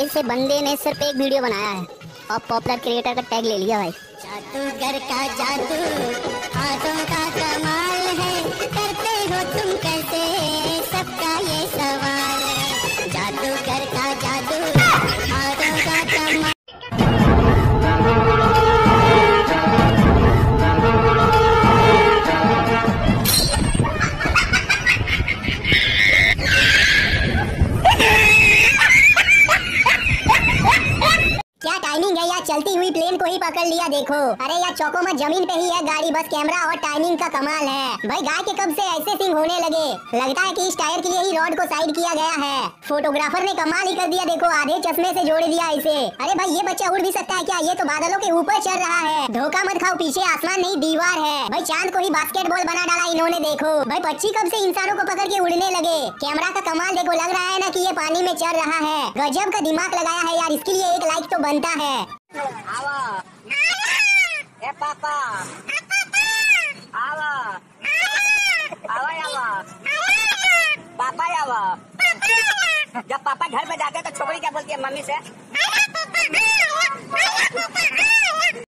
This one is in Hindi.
इस बंदे ने सिर्फ़ एक वीडियो बनाया है। और पॉपुलर क्रिएटर का टैग ले लिया भाई। जादूगर का जादू हाथों टाइमिंग है यार, चलती हुई प्लेन को ही पकड़ लिया देखो। अरे यार, चौको में ज़मीन पे ही है गाड़ी, बस कैमरा और टाइमिंग का कमाल है। भाई, गाय के कब से ऐसे सिंग होने लगे? लगता है कि इस टायर के लिए ही रॉड को साइड किया गया है। फोटोग्राफर ने कमाल ही कर दिया, देखो, आधे चश्मे से जोड़ दिया इसे। अरे भाई, ये बच्चा उड़ भी सकता है क्या? ये तो बादलों के ऊपर चढ़ रहा है। धोखा मत खाओ, पीछे आसमान नहीं, दीवार है। भाई, चाँद को ही बास्केटबॉल बना डाला इन्होंने, देखो। भाई, पक्षी कब से इंसानों को पकड़ के उड़ने लगे? कैमरा का कमाल, देखो, लग रहा है ना कि ये पानी में चढ़ रहा है। गजब का दिमाग लगाया है यार, इसके लिए एक लाइक तो बनता है ए पापा आवा आवा आवा पापा आवा जब पापा घर पे जाते हैं तो छोकरी क्या बोलती है मम्मी से